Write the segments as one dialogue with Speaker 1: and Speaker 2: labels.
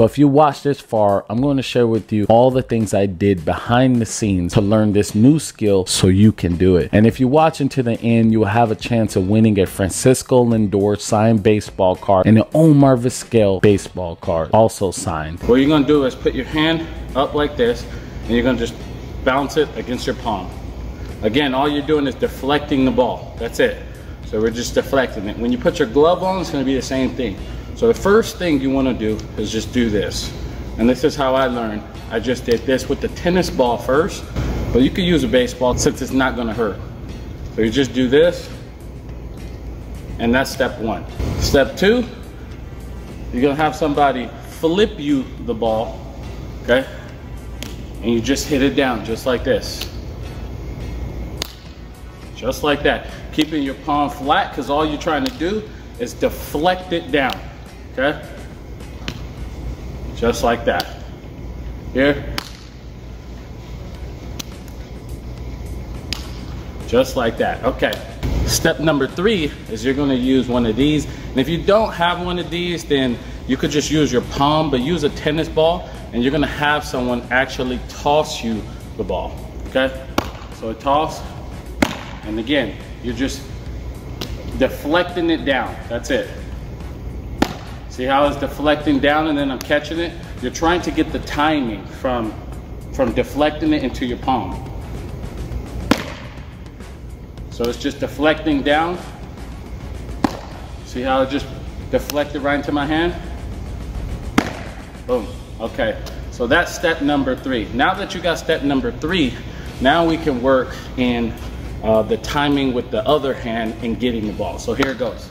Speaker 1: So if you watch this far, I'm going to share with you all the things I did behind the scenes to learn this new skill so you can do it. And if you watch until the end, you will have a chance of winning a Francisco Lindor signed baseball card and an Omar Vizquel baseball card also signed.
Speaker 2: What you're gonna do is put your hand up like this and you're gonna just bounce it against your palm. Again, all you're doing is deflecting the ball. That's it. So we're just deflecting it. When you put your glove on, it's gonna be the same thing. So the first thing you wanna do is just do this. And this is how I learned. I just did this with the tennis ball first, but you could use a baseball since it's not gonna hurt. So you just do this, and that's step one. Step two, you're gonna have somebody flip you the ball, okay? And you just hit it down just like this. Just like that. Keeping your palm flat because all you're trying to do is deflect it down, okay? Just like that. Here. Just like that, okay. Step number three is you're gonna use one of these. And if you don't have one of these, then you could just use your palm, but use a tennis ball and you're gonna have someone actually toss you the ball, okay? So a toss, and again, you're just deflecting it down, that's it. See how it's deflecting down and then I'm catching it? You're trying to get the timing from, from deflecting it into your palm. So it's just deflecting down. See how it just deflected right into my hand? Boom, okay. So that's step number three. Now that you got step number three, now we can work in uh, the timing with the other hand and getting the ball. So here it goes.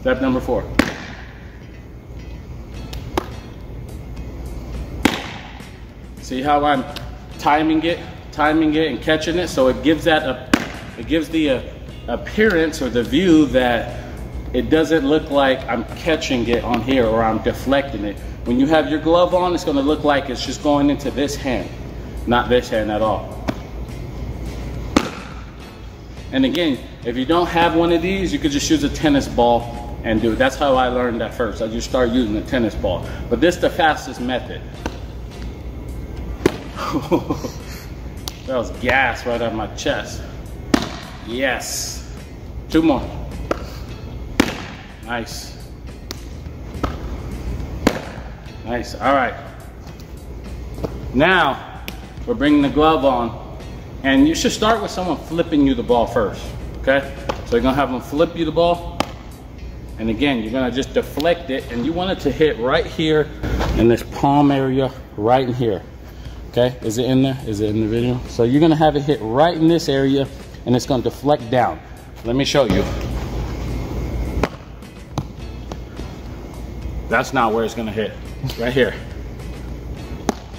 Speaker 2: Step number four. See how I'm timing it, timing it and catching it? So it gives that a, it gives the uh, appearance or the view that it doesn't look like I'm catching it on here or I'm deflecting it. When you have your glove on, it's gonna look like it's just going into this hand, not this hand at all. And again, if you don't have one of these, you could just use a tennis ball and do it. That's how I learned that first. I just started using a tennis ball. But this is the fastest method. that was gas right on my chest. Yes. Two more. Nice. Nice, all right. Now, we're bringing the glove on and you should start with someone flipping you the ball first, okay? So you're gonna have them flip you the ball. And again, you're gonna just deflect it and you want it to hit right here in this palm area, right in here. Okay, is it in there? Is it in the video? So you're gonna have it hit right in this area and it's gonna deflect down. Let me show you. That's not where it's gonna hit, right here.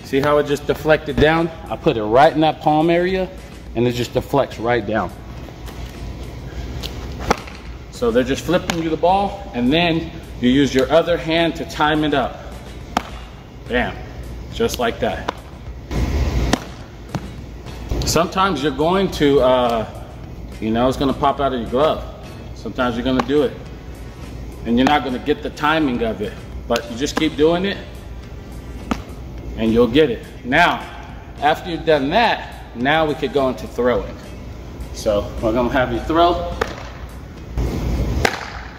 Speaker 2: See how it just deflected down? I put it right in that palm area and it just deflects right down. So they're just flipping you the ball and then you use your other hand to time it up. Bam, just like that. Sometimes you're going to, uh, you know, it's gonna pop out of your glove. Sometimes you're gonna do it. And you're not gonna get the timing of it, but you just keep doing it and you'll get it. Now, after you've done that, now we could go into throwing. So we're gonna have you throw,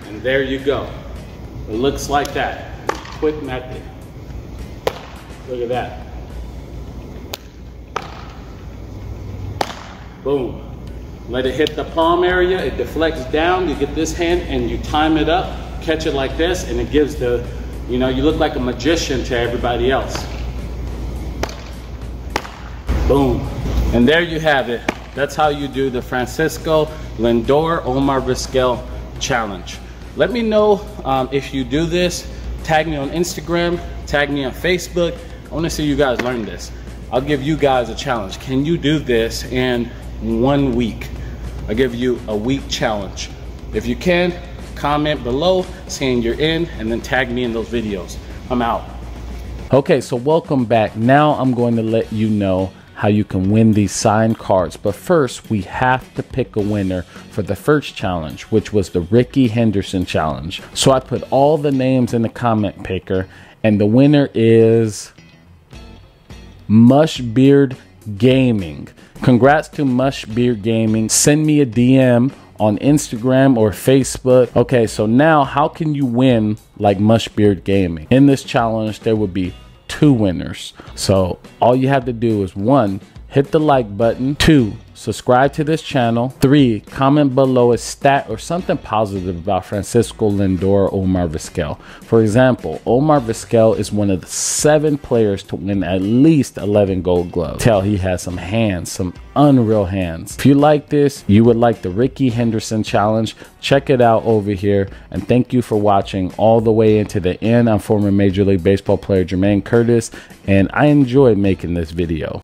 Speaker 2: and there you go. It looks like that. Quick method. Look at that. Boom. Let it hit the palm area, it deflects down, you get this hand and you time it up, catch it like this, and it gives the, you know, you look like a magician to everybody else. Boom. And there you have it. That's how you do the Francisco Lindor Omar Vizquel challenge. Let me know um, if you do this. Tag me on Instagram, tag me on Facebook. I wanna see you guys learn this. I'll give you guys a challenge. Can you do this in one week? I'll give you a week challenge. If you can, comment below saying you're in and then tag me in those videos. I'm out.
Speaker 1: Okay, so welcome back. Now I'm going to let you know how you can win these signed cards. But first, we have to pick a winner for the first challenge, which was the Rickey Henderson challenge. So I put all the names in the comment picker And the winner is Mushbeard Gaming. Congrats to Mushbeard Gaming. Send me a DM on Instagram or Facebook. Okay, so now how can you win like Mush Mushbeard Gaming? In this challenge, there will be two winners. So all you have to do is one, hit the like button, two, subscribe to this channel. Three, comment below a stat or something positive about Francisco Lindor or Omar Vizquel. For example, Omar Vizquel is one of the seven players to win at least 11 gold gloves. Tell he has some hands, some unreal hands. If you like this, you would like the Rickey Henderson challenge, check it out over here. And thank you for watching all the way into the end. I'm former Major League Baseball player Jermaine Curtis, and I enjoyed making this video.